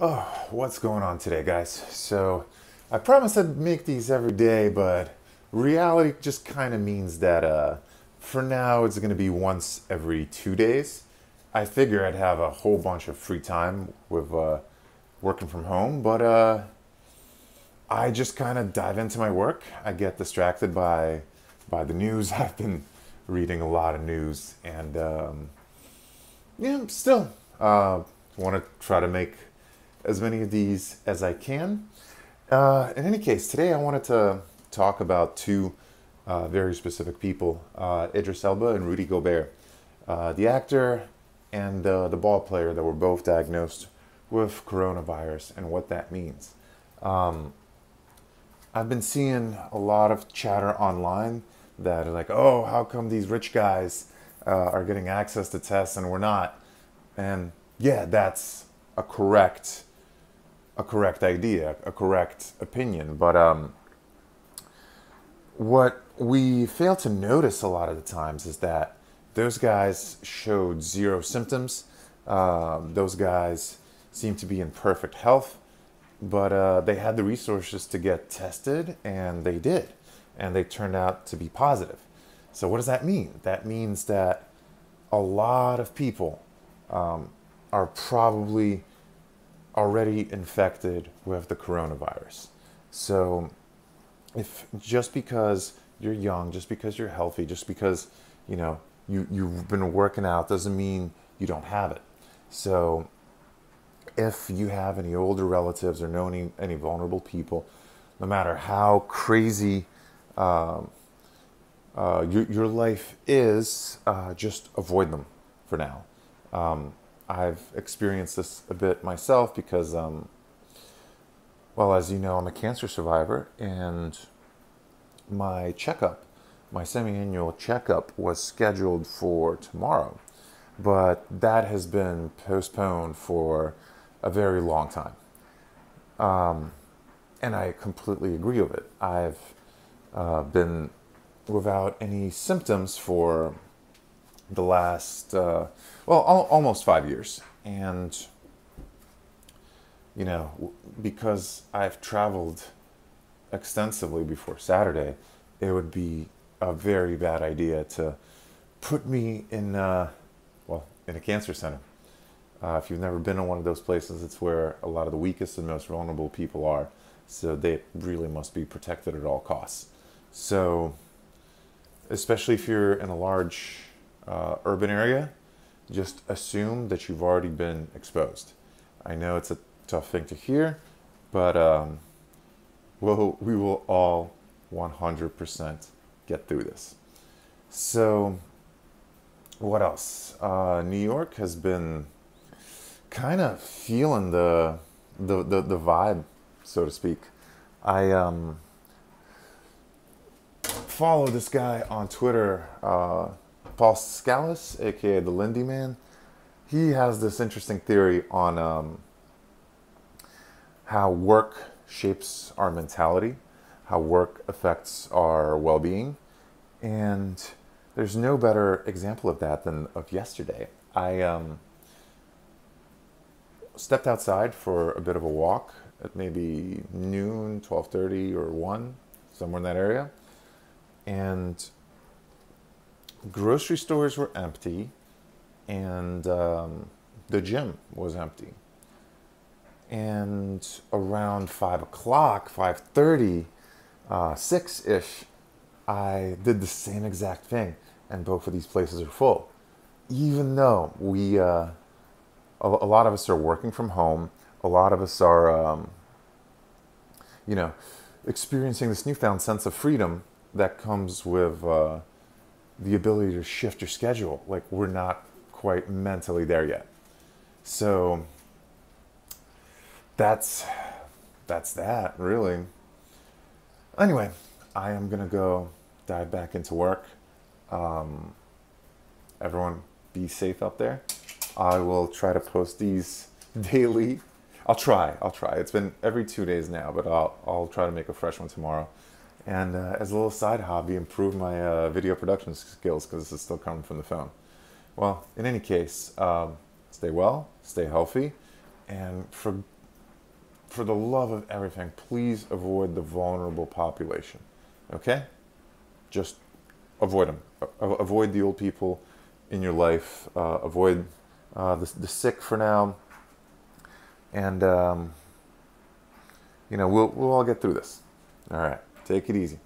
Oh, what's going on today, guys? So, I promise I'd make these every day, but reality just kind of means that uh, for now it's going to be once every two days. I figure I'd have a whole bunch of free time with uh, working from home, but uh, I just kind of dive into my work. I get distracted by by the news. I've been reading a lot of news, and um, yeah, still uh, want to try to make as many of these as I can. Uh, in any case, today I wanted to talk about two uh, very specific people: uh, Idris Elba and Rudy Gobert, uh, the actor and the ball player that were both diagnosed with coronavirus, and what that means. Um, I've been seeing a lot of chatter online that are like, oh, how come these rich guys uh, are getting access to tests and we're not? And yeah, that's a correct, a correct idea, a correct opinion. But um, what we fail to notice a lot of the times is that those guys showed zero symptoms. Um, those guys seem to be in perfect health but uh, they had the resources to get tested and they did and they turned out to be positive so what does that mean that means that a lot of people um, are probably already infected with the coronavirus so if just because you're young just because you're healthy just because you know you, you've been working out doesn't mean you don't have it so if you have any older relatives or know any, any vulnerable people, no matter how crazy um, uh, your, your life is, uh, just avoid them for now. Um, I've experienced this a bit myself because, um, well, as you know, I'm a cancer survivor, and my checkup, my semi annual checkup, was scheduled for tomorrow, but that has been postponed for a very long time. Um, and I completely agree with it. I've uh, been without any symptoms for the last, uh, well, al- almost five years. And, you know, because I've traveled extensively before Saturday, it would be a very bad idea to put me in, uh, well, in a cancer center. Uh, if you've never been in one of those places, it's where a lot of the weakest and most vulnerable people are. So they really must be protected at all costs. So, especially if you're in a large uh, urban area, just assume that you've already been exposed. I know it's a tough thing to hear, but um, we'll, we will all 100% get through this. So, what else? Uh, New York has been kind of feeling the, the the the vibe, so to speak. I um, follow this guy on Twitter, uh, Paul Skallas, aka the Lindy Man. He has this interesting theory on um, how work shapes our mentality, how work affects our well-being, and there's no better example of that than of yesterday. I um, stepped outside for a bit of a walk at maybe noon, 12:30 or 1, somewhere in that area. And grocery stores were empty and um, the gym was empty. And around 5 o'clock, 5.30, uh, 6-ish, I did the same exact thing. And both of these places are full. Even though we... Uh, a, a lot of us are working from home. A lot of us are, um, you know, experiencing this newfound sense of freedom that comes with uh, the ability to shift your schedule. Like we're not quite mentally there yet. So that's that's that really. Anyway, I am gonna go dive back into work. Um, everyone, be safe out there. I will try to post these daily. I'll try. I'll try. It's been every two days now, but I'll I'll try to make a fresh one tomorrow. And uh, as a little side hobby, improve my uh, video production skills because this is still coming from the phone. Well, in any case, um, stay well, stay healthy, and for for the love of everything, please avoid the vulnerable population. Okay? Just avoid them. avoid the old people in your life. Uh, avoid uh, the, the sick for now. And, um, you know, we'll, we'll all get through this. All right. ter crise.